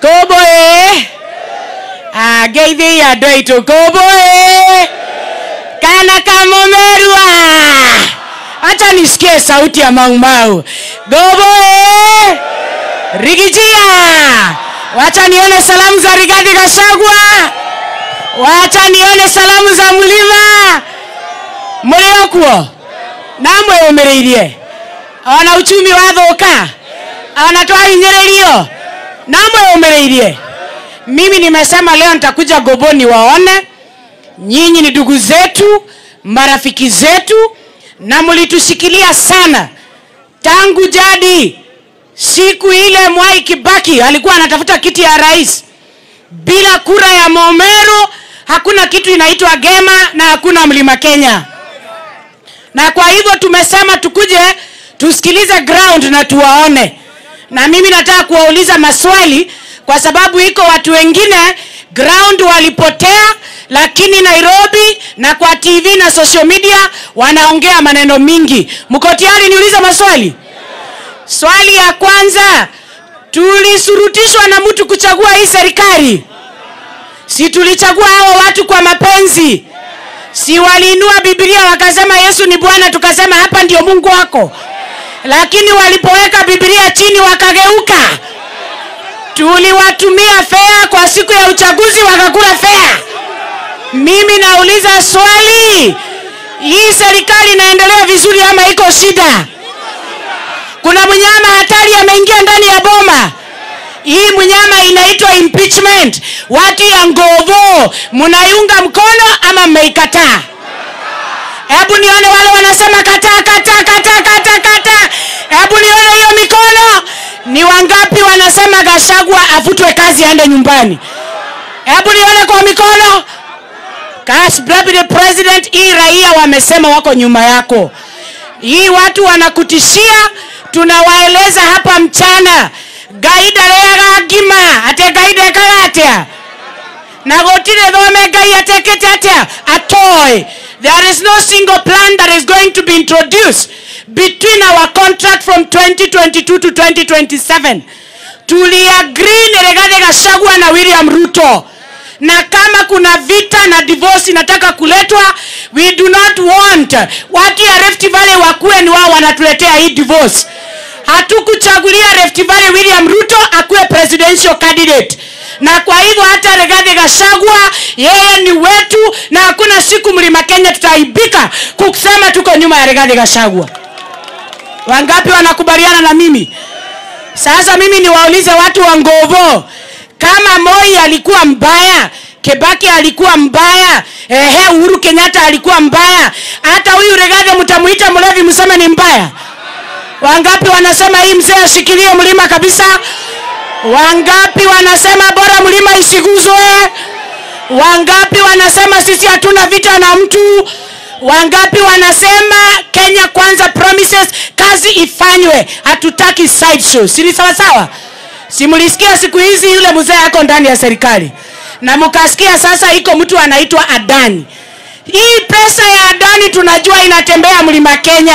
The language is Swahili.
koboe ageithia andå aitå koboe kana kamomerua acha nisikie sauti ya maumau goboe rigijia! Wacha nione salamu za rigadhi gashagwa wacha nione salamu za mlima mũrĩ o kuo na mwĩyũmĩrĩirie ona uchumi wathũka? Ona twahinyĩrĩrio na mwĩyũmĩrĩirie mimi nimesema leo nitakuja goboni waone. Nyinyi ni ndugu zetu marafiki zetu na mlitushikilia sana. Tangu jadi siku ile mwai kibaki alikuwa anatafuta kiti ya rais. Bila kura ya momero hakuna kitu inaitwa gema na hakuna mlima kenya. Na kwa hivyo tumesema tukuje tusikilize ground na tuwaone na mimi nataka kuwauliza maswali kwa sababu iko watu wengine ground walipotea lakini nairobi na kwa tv na social media wanaongea maneno mingi. Mko tayari niulize maswali? Swali ya kwanza tulisurutishwa na mtu kuchagua hii serikali? Si tulichagua hao watu kwa mapenzi? Si waliinua bibilia wakasema yesu ni bwana tukasema hapa ndio mungu wako lakini walipoweka bibilia chini wakageuka. Tuliwatumia fea kwa siku ya uchaguzi wakakula fea mimi nauliza swali hii serikali inaendelea vizuri ama iko shida? Kuna mnyama hatari ameingia ndani ya boma. Hii mnyama inaitwa impeachment. Watu ya ngovo mnaiunga mkono ama mmeikataa? Hebu nione wale wanasema kataa kataa kataa kataa kataa hebu nione hiyo mikono ni wangapi wanasema gashagwa afutwe kazi aende nyumbani. Hebu nione kwa mikono. Cash Deputy President, hii raia wamesema wako nyuma yako. Hii watu wanakutishia, tunawaeleza hapa mchana. Gaida rega ngima ate gaida kalatia na gotile thome gai atekete atia? Atoe. There is no single plan that is going to be introduced between our contract from 2022 to 2027 tuliagree ni Rigathi na William Ruto. Na kama kuna vita na divorce inataka kuletwa we do not want watu ya Rift Valley wakuwe ni wao wanatuletea hii divorce. Hatukuchagulia Rift Valley William Ruto akuwe presidential candidate. Na kwa hivyo hata Rigathi Gachagua yeye ni wetu na hakuna siku mlima Kenya tutaibika kusema tuko nyuma ya Rigathi Gachagua. Wangapi wanakubaliana na mimi sasa mimi niwaulize watu wa Ngovo kama Moi alikuwa mbaya Kebaki alikuwa mbaya ehe, Uhuru Kenyatta alikuwa mbaya, hata huyu Rigathi mtamuita mlevi, mseme ni mbaya? Wangapi wanasema hii mzee ashikilie mlima kabisa? Wangapi wanasema bora mlima isiguzwe? Wangapi wanasema sisi hatuna vita na mtu? Wangapi wanasema Kenya kwanza promises, kazi ifanywe, hatutaki side show. Si ni sawa sawa? Simulisikia siku hizi yule mzee yako ndani ya serikali na mkasikia sasa iko mtu anaitwa Adani. Hii pesa ya Adani tunajua inatembea mlima Kenya.